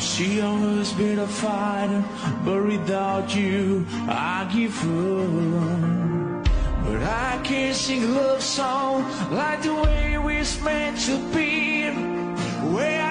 She always been a fighter, but without you, I give up. But I can't sing love song like the way it was meant to be. Where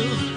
you.